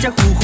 家呼